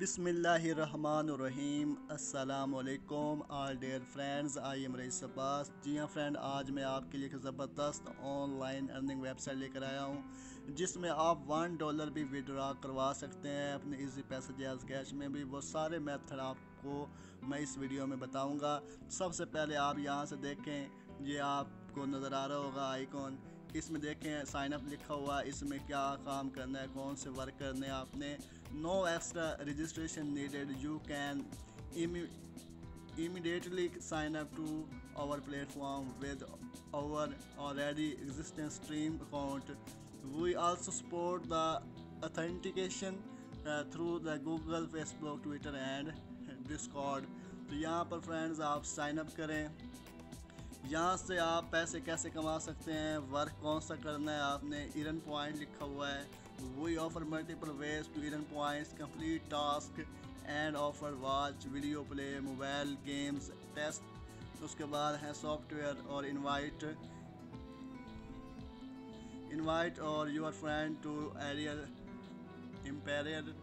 बिसमीम असलकुम all dear friends I am Raees Abbas जी हाँ फ्रेंड आज मैं आपके लिए एक ज़बरदस्त ऑनलाइन अर्निंग वेबसाइट लेकर आया हूँ, जिसमें आप वन डॉलर भी विड्रा करवा सकते हैं, अपने इजी पैसे जैज कैश में भी। वो सारे मेथड आपको मैं इस वीडियो में बताऊँगा। सबसे पहले आप यहाँ से देखें, ये आपको नज़र आ रहा होगा आइकॉन इसमें देखें साइन अप लिखा हुआ इसमें क्या काम करना है, कौन से वर्क करने हैं आपने। No extra registration needed you can immediately sign up to our platform with our already existing stream account we also support the authentication uh, through the google facebook twitter and discord तो यहाँ पर friends आप sign up करें यहाँ से आप पैसे कैसे कमा सकते हैं वर्क कौन सा करना है आपने इरन पॉइंट लिखा हुआ है we offer multiple ways to earn points complete task and offer watch video play mobile games test उसके बाद है सॉफ्टवेयर और इनवाइट इनवाइट और your friend to aerial imperial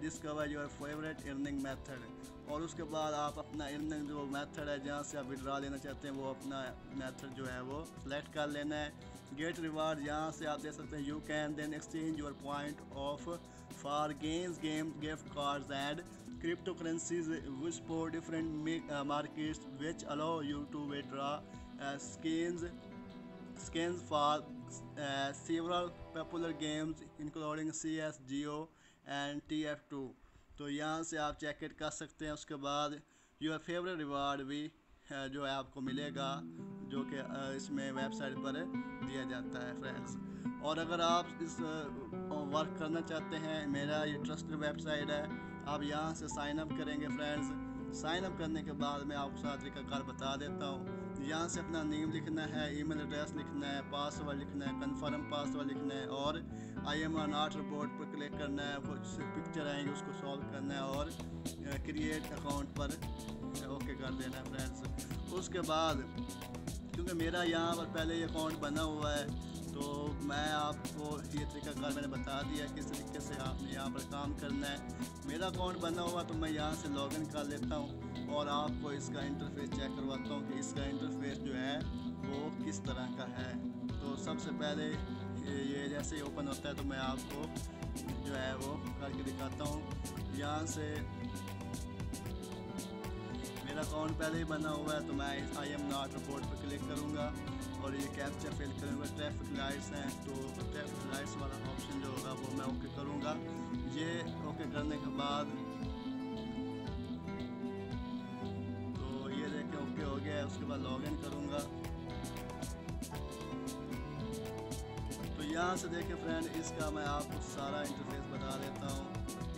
discover your favourite earning method और उसके बाद आप अपना अर्निंग जो मेथड है, जहाँ से आप विड्रा लेना चाहते हैं, वो अपना मेथड जो है, वो सेलेक्ट कर लेना है। गेट रिवार्ड यहाँ से आप दे सकते हैं you can then exchange your point of for games game gift cards and crypto currencies which for different markets which allow you to withdraw skins uh, several popular games including CS, Geo and T F two तो यहाँ से आप check कर सकते हैं उसके बाद your favourite reward भी जो है आपको मिलेगा। जो कि इसमें वेबसाइट पर दिया जाता है फ्रेंड्स और अगर आप इस वर्क करना चाहते हैं, मेरा ये ट्रस्ट वेबसाइट है, आप यहाँ से साइन अप करेंगे फ्रेंड्स साइन अप करने के बाद मैं आपको सारा तरीका बता देता हूँ। यहाँ से अपना नेम लिखना है ईमेल एड्रेस लिखना है पासवर्ड लिखना है कंफर्म पासवर्ड लिखना है और I am are not report पर क्लिक करना है कुछ पिक्चर आएँगे उसको सॉल्व करना है और क्रिएट अकाउंट पर ओके कर देना है फ्रेंड्स उसके बाद, क्योंकि मेरा यहाँ पर पहले ही अकाउंट बना हुआ है तो मैं आपको ये तरीका कार मैंने बता दिया किस तरीके से आपने यहाँ पर काम करना है. मेरा अकाउंट बना हुआ तो मैं यहाँ से लॉगिन कर लेता हूँ. और आपको इसका इंटरफेस चेक करवाता हूँ कि इसका इंटरफेस जो है, वो किस तरह का है। तो सबसे पहले ये जैसे ही ओपन होता है तो मैं आपको जो है, वो करके दिखाता हूँ। यहाँ से मेरा अकाउंट पहले ही बना हुआ है तो मैं आई एम नॉट रिपोर्ट पर क्लिक करूँगा और ये कैप्चा फिल करूँगा। ट्रैफ़िक लाइट्स हैं तो ट्रैफ़िक लाइट्स वाला ऑप्शन जो होगा, वो मैं ओके करूँगा। ये ओके करने के बाद उसके बाद लॉग इन करूँगा। तो यहाँ से देखें फ्रेंड इसका मैं आपको सारा इंटरफेस बता देता हूँ।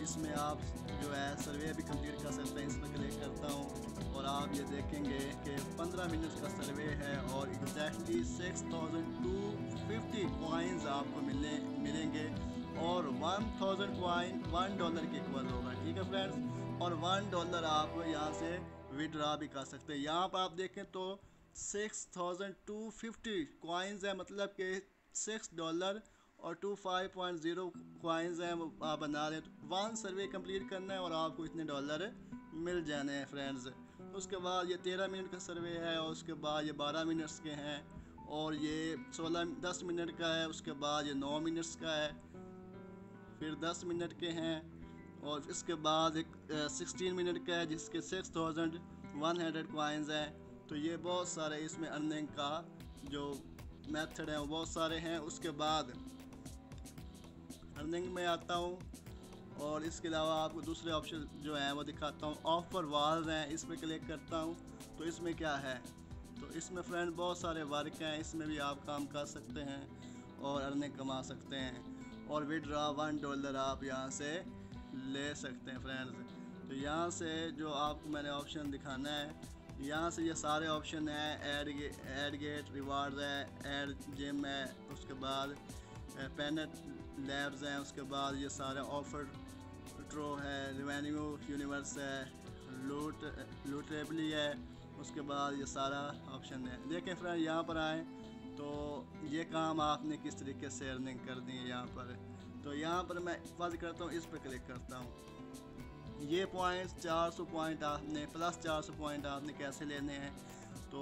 इसमें आप जो है सर्वे भी कंप्लीट कर सकते हैं, इस पर क्लिक करता हूँ। और आप ये देखेंगे कि 15 मिनट का सर्वे है और exactly six thousand two fifty coins आपको मिलने, मिलेंगे। और one thousand coin one dollar के इक्वल होगा, ठीक है फ्रेंड्स और वन डॉलर आप यहाँ से विड्रा भी कर सकते हैं। यहाँ पर आप देखें तो six thousand two fifty coins है मतलब कि सिक्स डॉलर और two five point zero coins हैं आप बना रहे हैं। तो वन सर्वे कंप्लीट करना है और आपको इतने डॉलर मिल जाने हैं फ्रेंड्स उसके बाद ये तेरह मिनट का सर्वे है और उसके बाद ये बारह मिनट्स के हैं और ये सोलह, दस मिनट का है, उसके बाद ये नौ मिनट्स का है, फिर दस मिनट के हैं। और इसके बाद एक सिक्सटीन मिनट का है जिसके six thousand one hundred coins हैं। तो ये बहुत सारे इसमें अर्निंग का जो मेथड है वो बहुत सारे हैं। उसके बाद अर्निंग में आता हूँ और इसके अलावा आपको दूसरे ऑप्शन जो हैं वो दिखाता हूँ। ऑफ़र वाल्स हैं इस पर क्लिक करता हूँ। तो इसमें क्या है? तो इसमें फ्रेंड बहुत सारे वर्क हैं, इसमें भी आप काम कर सकते हैं और अर्निंग कमा सकते हैं। और विड्रा वन डॉलर आप यहाँ से ले सकते हैं फ्रेंड्स तो यहाँ से जो आपको मैंने ऑप्शन दिखाना है, यहाँ से ये सारे ऑप्शन हैं. एड एड गेट रिवार्ड है. एड जिम है, उसके बाद पेनेट लैब्स हैं, उसके बाद ये सारे ऑफ़र ट्रो है. रिवेन्यू यूनिवर्स है लूट लूटेबली है, उसके बाद ये सारा ऑप्शन है. देखें फ्रेंड यहाँ पर आएँ. तो ये काम आपने किस तरीके से अर्निंग कर दी है यहाँ पर? तो यहाँ पर मैं फ़र्ज़ करता हूँ इस पर क्लिक करता हूँ। ये पॉइंट्स 400 पॉइंट आपने प्लस 400 पॉइंट आपने कैसे लेने हैं? तो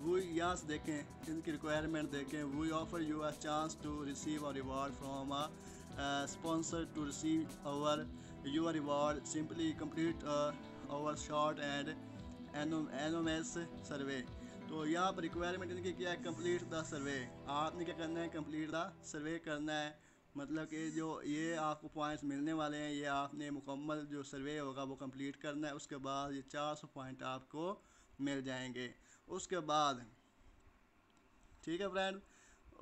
वो यहाँ से देखें, इनकी रिक्वायरमेंट देखें। We offer you a chance to receive a reward from a sponsor to receive our your reward simply complete our short and anonymous survey तो यहाँ पर रिक्वायरमेंट इनकी क्या है? कंप्लीट द सर्वे आपने क्या करना है? कंप्लीट द सर्वे करना है। मतलब कि जो ये आपको पॉइंट्स मिलने वाले हैं, ये आपने मुकम्मल जो सर्वे होगा वो कंप्लीट करना है। उसके बाद ये 400 पॉइंट आपको मिल जाएँगे। उसके बाद, ठीक है फ्रेंड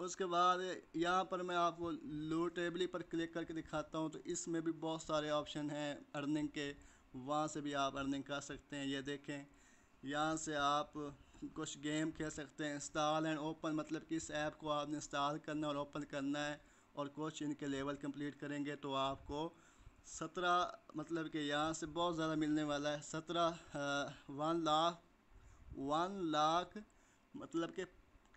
उसके बाद यहाँ पर मैं आपको लो टेबली पर क्लिक करके दिखाता हूँ। तो इसमें भी बहुत सारे ऑप्शन हैं अर्निंग के। वहाँ से भी आप अर्निंग कर सकते हैं। ये देखें, यहाँ से आप कुछ गेम खेल सकते हैं। इंस्टॉल एंड ओपन मतलब कि इस ऐप को आपने इंस्टॉल करना और ओपन करना है और कुछ इनके लेवल कंप्लीट करेंगे तो आपको सत्रह मतलब कि यहाँ से बहुत ज़्यादा मिलने वाला है। सत्रह वन लाख वन लाख मतलब कि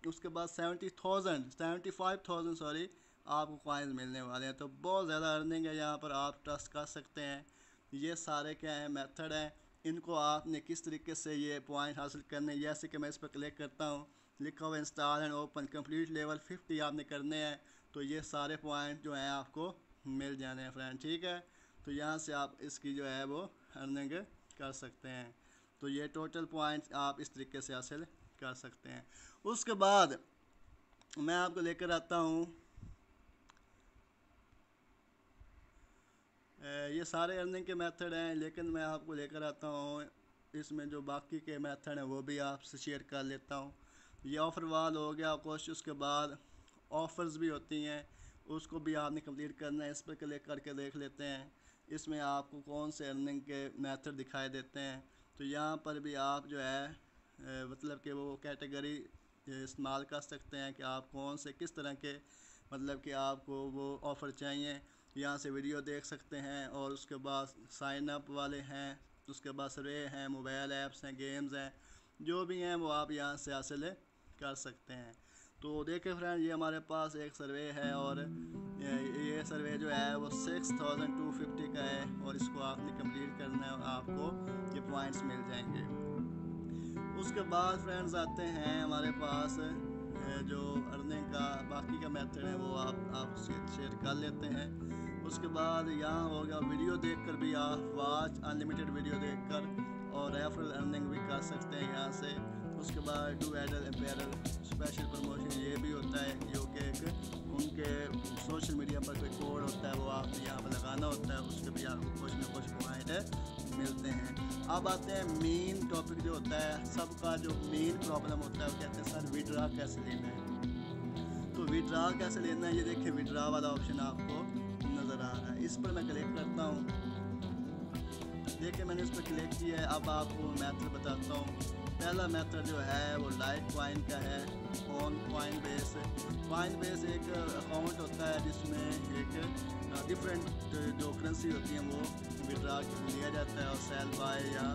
उसके बाद seventy thousand, seventy five thousand, sorry, आपको कॉइन्स मिलने वाले हैं। तो बहुत ज़्यादा अर्निंग है यहाँ पर, आप ट्रस्ट कर सकते हैं। ये सारे क्या हैं, मेथड हैं। इनको आपने किस तरीके से ये पॉइंट हासिल करने जैसे कि मैं इस पर क्लिक करता हूँ, लिखा हुआ install and open complete level fifty आपने करने हैं तो ये सारे पॉइंट जो हैं आपको मिल जाने हैं फ्रेंड ठीक है? तो यहाँ से आप इसकी जो है वो अर्निंग कर सकते हैं। तो ये टोटल पॉइंट्स आप इस तरीके से हासिल कर सकते हैं। उसके बाद मैं आपको लेकर आता हूँ ये सारे अर्निंग के मेथड हैं, लेकिन मैं आपको लेकर आता हूँ। इसमें जो बाकी के मेथड हैं, वो भी आपसे शेयर कर लेता हूँ। ये ऑफ़र वाल हो गया कुछ उसके बाद ऑफ़र्स भी होती हैं। उसको भी आपने कंप्लीट करना है, इस पर क्लिक करके देख लेते हैं। इसमें आपको कौन से अर्निंग के मेथड दिखाई देते हैं। तो यहाँ पर भी आप जो है मतलब कि वो कैटेगरी इस्तेमाल कर सकते हैं कि आप कौन से, किस तरह के मतलब कि आपको वो ऑफ़र चाहिए। यहाँ से वीडियो देख सकते हैं और उसके बाद साइन अप वाले हैं, उसके बाद सर्वे हैं मोबाइल ऐप्स हैं गेम्स हैं, जो भी हैं वो आप यहाँ से हासिल कर सकते हैं। तो देखें फ्रेंड ये हमारे पास एक सर्वे है और ये सर्वे जो है वो सिक्स थाउज़ेंड टू फिफ्टी का है और इसको आपने कंप्लीट करना है और आपको ये पॉइंट्स मिल जाएँगे। उसके बाद फ्रेंड्स आते हैं हमारे पास जो अर्निंग का बाकी का मेथड है वो आप आप शेयर कर लेते हैं। उसके बाद यहाँ हो गया वीडियो देखकर भी आप वाच अनलिमिटेड वीडियो देखकर और रेफरल अर्निंग भी कर सकते हैं यहाँ से। उसके बाद डू एडल एम्पेरल स्पेशल प्रमोशन ये भी होता है। जो कि एक उनके सोशल मीडिया पर कोई कोड होता है वो आप यहाँ पर लगाना होता है। उसके भी आपको कुछ ना कुछ पॉइंट मिलते हैं। अब आते हैं मेन टॉपिक जो होता है, सबका जो मेन प्रॉब्लम होता है वो कहते हैं, सर विड्रा कैसे लेना है? तो विड्रा कैसे लेना है? ये देखिए विड्रा वाला ऑप्शन आपको इस पर मैं क्लिक करता हूँ। देखिए मैंने इस पर क्लिक किया है। अब आपको मैथड बताता हूँ। पहला मैथड जो है, वो लाइट कॉइन का है। On Coinbase Coinbase एक अकाउंट होता है, जिसमें एक डिफरेंट जो करेंसी होती हैं, वो विड्रा लिया जाता है और सेल बाय या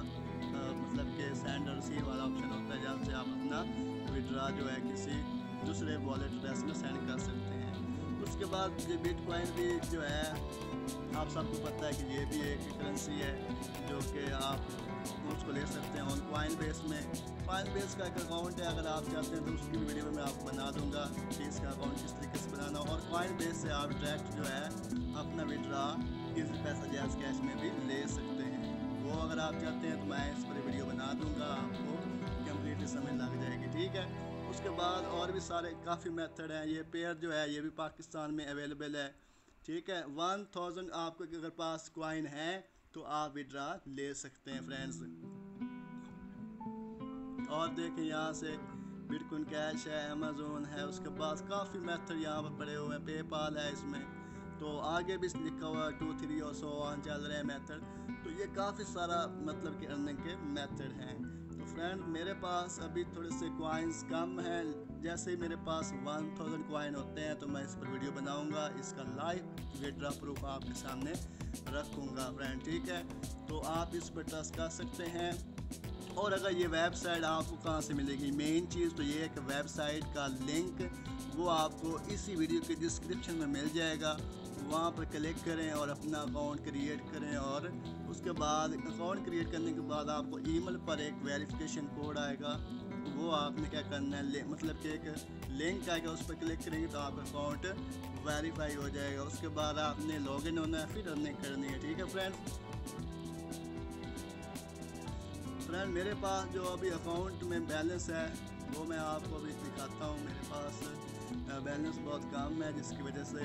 मतलब कि सेंड और रिसीव वाला ऑप्शन होता है, जहाँ से आप अपना विड्रा जो है, किसी दूसरे वॉलेट एड्रेस में सेंड कर सकते हैं। उसके बाद ये बिटकॉइन भी जो है, आप सबको पता है कि ये भी एक करेंसी है, जो कि आप उसको ले सकते हैं ऑन कॉइन बेस में। कॉइन बेस का एक अकाउंट है, अगर आप चाहते हैं तो उसकी वीडियो में मैं आपको बना दूँगा, कि इसका अकाउंट किस तरीके से बनाना और कॉइन बेस से आप डायरेक्ट जो है, अपना विड्रा इस पैसा जैस कैश में भी ले सकते हैं। वो अगर आप चाहते हैं तो मैं इस पर वीडियो बना दूँगा आपको कम्प्लीटली समय लग जाएगी, ठीक है? उसके बाद और भी सारे काफ़ी मेथड हैं। ये पेयर जो है, ये भी पाकिस्तान में अवेलेबल है। ठीक है, वन थाउज़ेंड आपको अगर पास क्वाइन है तो आप विड्रा ले सकते हैं, फ्रेंड्स। और देखें, यहाँ से बिटकॉइन कैश है अमेजोन है, उसके पास काफ़ी मेथड यहाँ पर पड़े हुए हैं। पेपाल है इसमें। तो आगे भी लिखा हुआ टू, थ्री और सो वन चल रहे हैं मेथड। तो ये काफ़ी सारा मतलब कि अर्निंग के मेथड हैं। फ्रेंड मेरे पास अभी थोड़े से क्वाइंस कम हैं। जैसे ही मेरे पास वन थाउज़ेंड क्वाइन होते हैं तो मैं इस पर वीडियो बनाऊँगा। इसका लाइव विड्रा प्रूफ आपके सामने रखूँगा फ्रेंड ठीक है? तो आप इस पर ट्रस्ट कर सकते हैं। और अगर ये वेबसाइट आपको कहाँ से मिलेगी? मेन चीज़ तो ये है कि वेबसाइट का लिंक वो आपको इसी वीडियो के डिस्क्रिप्शन में मिल जाएगा। वहाँ पर क्लिक करें और अपना अकाउंट क्रिएट करें और उसके बाद अकाउंट क्रिएट करने के बाद आपको ईमेल पर एक वेरिफिकेशन कोड आएगा। वो आपने क्या करना है? मतलब कि एक लिंक आएगा, उस पर क्लिक करेंगे तो आपका अकाउंट वेरीफाई हो जाएगा। उसके बाद आपने लॉगिन होना है, फिर अर्निंग करनी है, ठीक है फ्रेंड्स फ्रेंड मेरे पास जो अभी अकाउंट में बैलेंस है, वो मैं आपको अभी दिखाता हूँ। मेरे पास बैलेंस बहुत कम है, जिसकी वजह से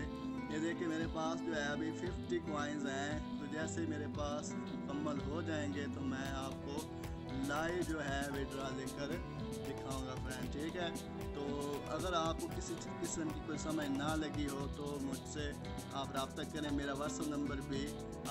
ये देखिए मेरे पास जो है अभी 50 कॉइन्स हैं। जैसे मेरे पास मुकम्मल हो जाएँगे तो मैं आपको लाइव जो है विड्रा लेकर दिखाऊँगा फ्रेंड ठीक है? तो अगर आपको किसी किस्म की कोई समझ ना लगी हो तो मुझसे आप रबता करें। मेरा व्हाट्सअप नंबर भी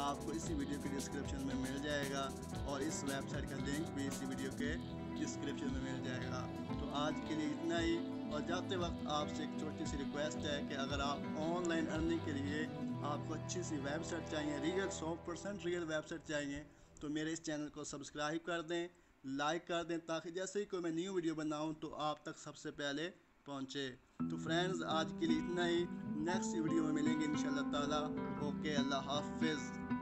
आपको इसी वीडियो के डिस्क्रिप्शन में मिल जाएगा और इस वेबसाइट का लिंक भी इसी वीडियो के डिस्क्रिप्शन में मिल जाएगा। तो आज के लिए इतना ही, और जाते वक्त आपसे एक छोटी सी रिक्वेस्ट है कि अगर आप ऑनलाइन अर्निंग के लिए आपको अच्छी सी वेबसाइट चाहिए रियल सौ परसेंट रियल वेबसाइट चाहिए तो मेरे इस चैनल को सब्सक्राइब कर दें लाइक कर दें, ताकि जैसे ही कोई मैं न्यू वीडियो बनाऊँ तो आप तक सबसे पहले पहुँचे। तो फ्रेंड्स आज के लिए इतना ही। नेक्स्ट वीडियो में मिलेंगे इन ताला। ओके अल्लाह हाफिज़।